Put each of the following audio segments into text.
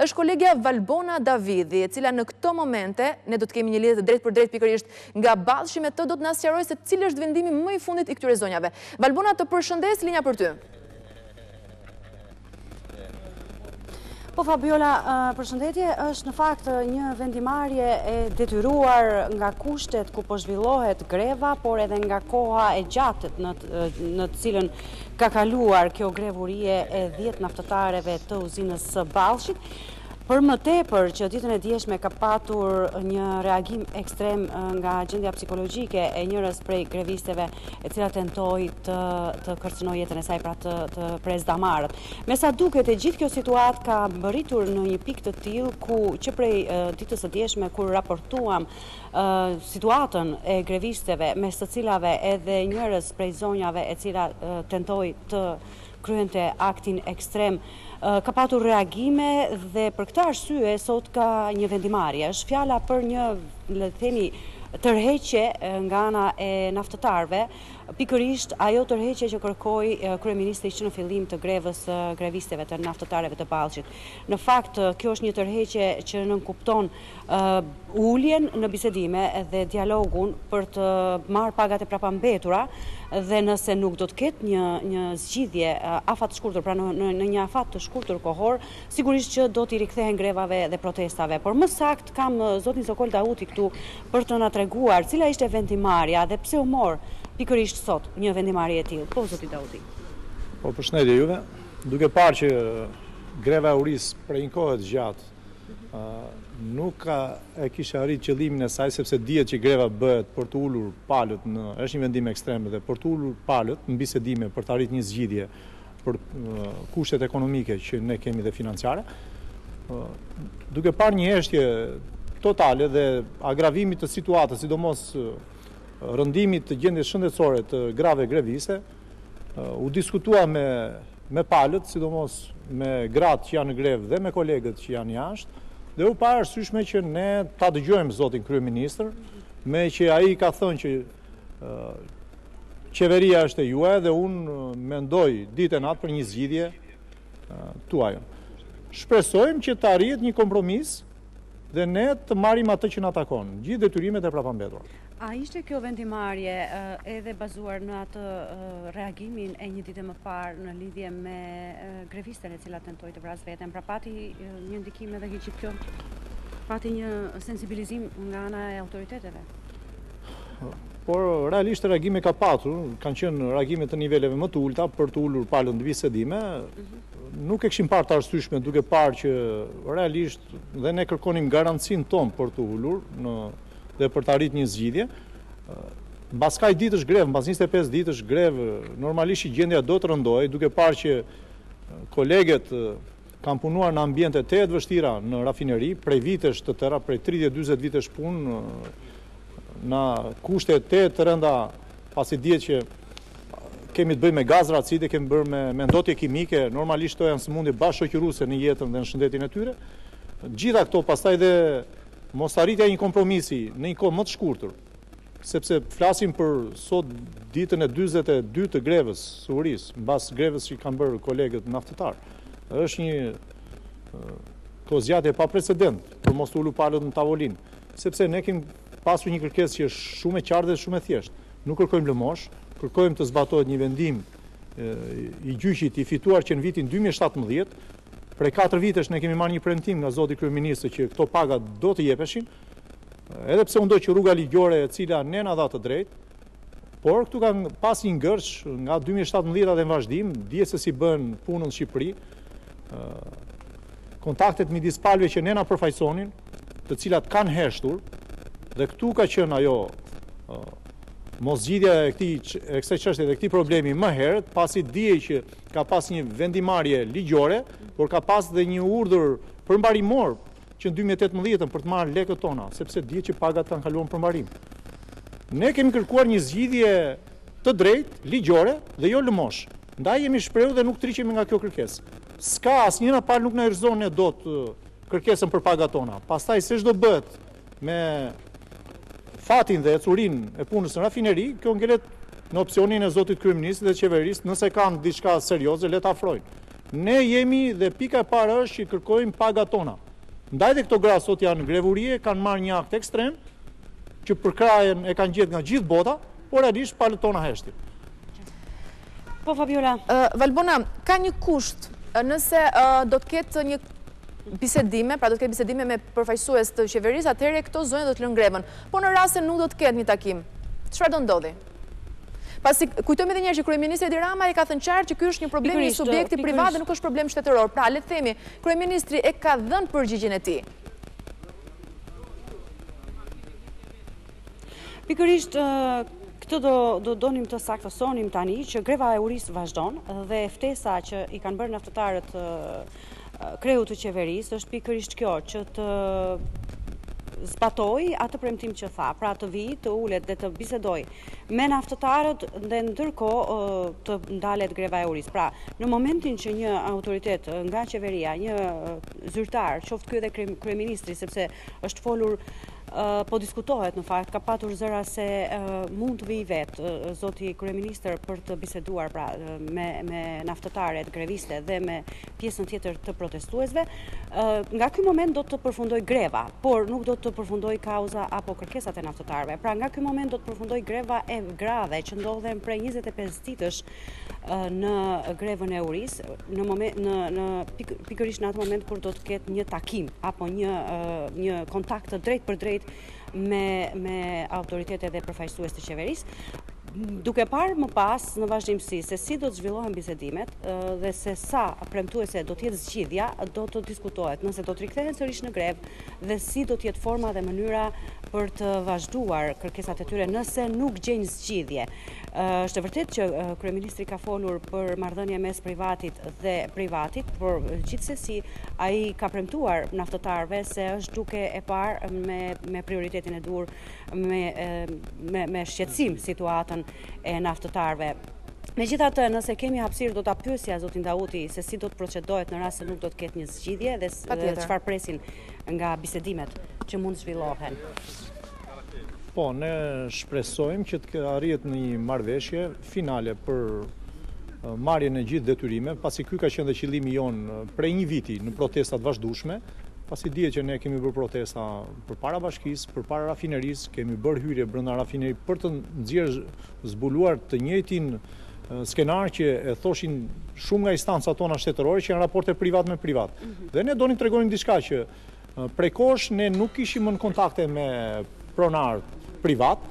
Është kolegja Valbona Davidhi, e cila në këto momente, ne do të kemi një lidhje të drejtpërdrejtë pikërisht nga Ballshi me të, do të na sqarojë se cili është vendimi më i fundit i këtyre zonjave. Valbona, të përshëndes, linja për ty. Po Fabiola, përshëndetje, është në fakt një vendimmarrje e detyruar nga kushtet ku po zhvillohet greva, por edhe nga koha e gjatë në cilën Ka kaluar kjo grevë urie e dhjetë naftëtareve të uzinës së Ballshit. Për më tepër që ditën e djeshme ka patur një reagim ekstrem nga gjendja psikologjike e njërës prej grevisteve e cila tentoi të të kërcënojë jetën e saj pra të të presë damarët. Me sa duket e gjithë kjo situatë ka mbërritur në një pikë të tillë ku që prej ditës së djeshme kur raportuam situatën e grevisteve mes të cilave edhe njërës prej zonjave e cila tentoi të kryente aktin ekstrem ka patur reagime dhe për këtë arsye sot ka një vendimmarrje. Është fjala për një le të themi tërheqje nga ana e naftëtarëve, pikërisht ajo tërheqje që kërkoi kryeministri që në fillim të grevës grevisteve të naftëtareve të Ballshit. Në fakt kjo është një tërheqje që nënkupton uljen në bisedime dhe dialogun për të marrë pagat e prapambetura dhe nëse nuk do të ketë një një zgjidhje afatshkurtër, pra në, në, në një afat të shkurtër kohor, sigurisht që do t'i rikthehen grevave dhe protestave. Por më saktë kam zotin Sokol Dauti këtu për të na treguar cila ishte vendimmarrja dhe pse u mor pikërisht sot një vendimmarrje e tillë. Po zoti Dauti. Po përshëndetje juve. Duke parë që greva e urisë prej një kohe të gjatë Nuk e kishte arrit qëllimin e saj sepse dihet që greva bëhet për t'u ulur palët në, është një vendim ekstrem dhe për t'u ulur palët në bisedime për të arrit një zgjidhje për kushtet ekonomike që ne kemi dhe financiare, duke parë një heshtje totale dhe agravimit të situatës, sidomos rëndimit të gjendjes shëndetësore të grave greviste. U diskutua me me palët, sidomos me gratë që janë në grevë dhe me kolegët që janë jashtë, dhe u pa e arsyeshme që ne ta dëgjojmë zotin kryeministër, meqë ai ka thënë që qeveria është e juaj dhe unë mendoj ditë e natë për një zgjidhje tuajën. Shpresojmë që të arrihet një kompromis dhe ne të marrim atë që na takon, gjithë detyrimet e prapambetura. A ishte kjo vendimmarrje edhe bazuar në atë reagimin e një dite më parë në lidhje me grevisten e cila tentoi të vrasë veten? Pra pati një ndikim edhe kjo gjithë kjo? Pati një sensibilizim nga ana e autoriteteve? Por realisht reagime ka patur, kanë qenë reagime të niveleve më të ulta për t'u ulur palët në bisedime, mhm. Nuk e kishim parë të arsyeshme duke parë që realisht dhe ne kërkonim garancinë tonë për t'u ulur dhe për ta arrit një zgjidhje. Mbas kaq ditësh grevë, mbas 25 ditësh grevë, normalisht që gjendja do të rëndohej, duke parë që kolegët kanë punuar në ambiente tejet të vështira në rafineri, prej vitesh të tëra, prej 30-40 vitesh punë, në kushte tejet të rënda Pasi dihet që kemi të bëjmë me gazra acide, kemi të bëjmë me, me ndotje kimike, normalisht këto janë sëmundje bashkëshoqëruese në jetën dhe në shëndetin e tyre. Gjitha këto pastaj dhe mosarritja e një kompromisi në një kohë më të shkurtër, sepse flasim për sot ditën e 42 të grevës së urisë, mbas grevës që kanë bërë kolegët naftëtarë. Është një kozjatje e paprecedent për mos t'u ulur palët në tavolinë, sepse ne kemi pasur një kërkesë që është shumë e qartë dhe shumë e thjeshtë. Nuk kërkojmë lëmoshë, kërkojmë të zbatohet një vendim i gjyqit i fituar që në vitin dy mijë e shtatëmbëdhjetë. Prej katër vitesh ne kemi marrë një premtim nga zoti kryeministër që këto paga do të jepeshin, edhe pse unë do që rruga ligjore e cila ne na dha të drejtë, Por këtu ka pas një ngërç nga 2017 dhe në vazhdim, dihet se si bëhen punët në Shqipëri. Kontaktet midis palëve që ne na përfaqësonin, të cilat kanë heshtur dhe këtu ka qenë ajo moszgjidhja e këtij e kësaj çështjeje dhe këtij problemi më herët, pasi dihej që ka pas një vendimarrje ligjore, por ka pas dhe një urdhër përmbarimor që në dy mijë e tetëmbëdhjetë për të marrë lekët tona, sepse dihet që pagat kanë kaluar në përmbarim. Ne kemi kërkuar një zgjidhje të drejtë, ligjore dhe jo lëmoshë. Ndaj jemi shprehu dhe nuk tërhiqemi nga kjo kërkesë. S'ka, asnjëra palë nuk na e rrëzon dot kërkesën për pagat tona. Pastaj se ç'do bëhet me fatin dhe ecurinë e punës në rafineri, kjo ngelet në opcionin e zotit kryeministër dhe qeverisë, nëse kanë diçka serioze, le ta ofrojnë. Ne jemi dhe pika e parë është që kërkojmë pagat tona. Ndaj dhe këto gra sot janë në grevë urie, kanë marrë një akt ekstrem, që përkrahjen e kanë gjetë nga gjithë bota, por realisht palët tona heshtin. Po Fabiola. Valbona, ka një kusht, nëse do të ketë një bisedime, pra do të ketë bisedime me përfaqësues të qeverisë, atëherë këto zonja do të lënë grevën. Po në rast se nuk do të ketë një takim, çfarë do ndodhë? Pasi, kujtojmë edhe njëherë që kryeministri Edi Rama e ka thënë qartë që ky është një problem i një subjekti privat dhe nuk është problem shtetëror. Pra, le të themi, kryeministri e ka dhënë përgjigjen e tij. Pikërisht, këtë do donim të saktësonim tani që greva e urisë vazhdon dhe ftesa që i kanë bërë naftëtarët kreut të qeverisë është pikërisht kjo që të zbatojë atë premtim që tha, pra të vijë, të ulet dhe të bisedojë me naftëtarët dhe ndërkohë të ndalet greva e urisë. Pra, në momentin që një autoritet nga qeveria, një zyrtar, qoftë ky edhe kryeministri, sepse është folur Po diskutohet në fakt, ka patur zëra se mund të vijë vetë zoti kryeministër për të biseduar pra me me naftëtaret greviste dhe me pjesën tjetër të protestuesve. Nga ky moment do të përfundojë greva, por nuk do të përfundojë kauza apo kërkesat e naftëtarëve. Pra nga ky moment do të përfundojë greva e grave që ndodhen prej 25 ditësh në grevën e urisë, në moment, në, në pik, pikërisht në atë moment kur do të ketë një takim apo një, një kontakt të drejtpërdrejtë me, me autoritete dhe përfaqësues të qeverisë, duke parë më pas në vazhdimësi se si do të zhvillohen bisedimet dhe se sa premtuese do të jetë zgjidhja, do të diskutohet nëse do të rikthehen sërisht në grevë dhe si do të jetë forma dhe mënyra për të vazhduar kërkesat e tyre nëse nuk gjejnë zgjidhje. Është e vërtetë që kryeministri ka folur për marrëdhënie mes privatit dhe privatit, por gjithsesi ai u ka premtuar naftëtarëve se është duke e parë me me prioritetin e duhur me me, me shqetësim situatën e naftëtarëve. Megjithatë, nëse kemi hapësirë do ta pyesja zotin Dauti se si do të procedohet në rast se nuk do të ketë një zgjidhje dhe çfarë presin nga bisedimet që mund të zhvillohen. Po, ne shpresojmë që të arrihet në një marrëveshje finale për marrjen e gjithë detyrime, pasi ky ka qenë dhe qëllimi jonë prej një viti në protesta të vazhdueshme, pasi dihet që ne kemi bërë protesta përpara bashkisë, përpara rafinerisë, kemi bërë hyrje brenda rafineri për të nxjerrë, zbuluar të njëjtin skenar që e thoshin shumë nga instancat tona shtetërore që janë raporte privat me privat. Mhm. Dhe ne donim të tregonim diçka që Prej kohësh ne nuk kishim më kontakte me pronarët privat,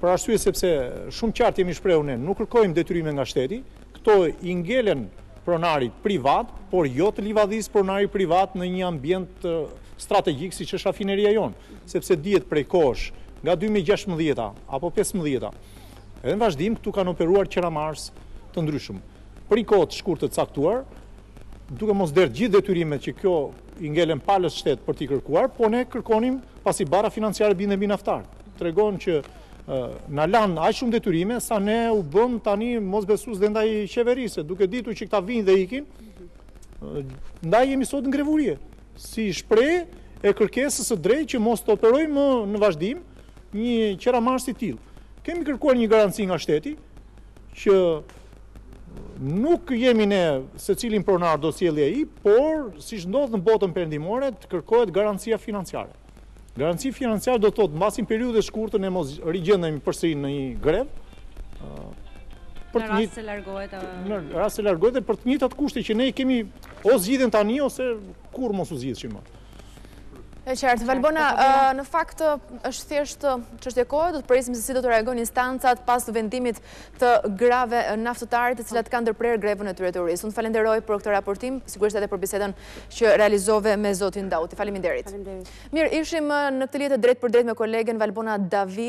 për arsye sepse shumë qartë jemi shprehur ne nuk kërkojmë detyrime nga shteti, këto i ngelen pronarit privat, por jo të livadhisë pronari privat në një ambient strategjik siç është rafineria jonë, sepse dihet prej kohësh, nga dy mijë e gjashtëmbëdhjetë apo pesëmbëdhjetë edhe në vazhdim këtu kanë operuar qiramarrës të ndryshëm, për një kohë të shkurtër të caktuar, duke mos derdhur gjithë detyrimet që kjo i ngelen palës shtet për t'i kërkuar po ne kërkonim pasi barra financiare binte mbi naftarët tregon që na lanë aq shumë detyrime sa ne u bëmë tani mosbesues dhe ndaj qeverisë duke ditur që këta vijnë dhe ikin ndaj jemi sot në grevë urie si shprehje e kërkesës së drejtë që mos të operojë më në vazhdim një qeramarrës i tillë kemi kërkuar një garanci nga shteti që Nuk jemi ne se cilin pronar do sjellë ai, por siç ndodh në botën perëndimore, të kërkohet garancia financiare. Garanci financiare do të thotë mbas një periudhe të shkurtër, ne mos rigjendemi përsëri në një grevë, për të njëjtat largohet në rast se largohet dhe për të njëjtat kushte që ne kemi o zgjidhen tani ose kur mos u zgjidhshim më. E qartë, Valbona, në fakt është thjesht çështje kohe, do të presim se si do të reagojnë instancat pas vendimit të grave naftëtare të cilat kanë ndërprerë grevën e tyre të urisë. Unë të falenderoj për këtë raportim, sigurisht edhe për bisedën që realizove me zotin Dauti. Faleminderit. Faleminderit. Mirë, ishim në këtë lidhje të drejtpërdrejtë me kolegen Valbona David.